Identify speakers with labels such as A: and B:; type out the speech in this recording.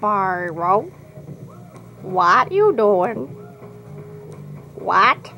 A: Spyro. What you doing? What?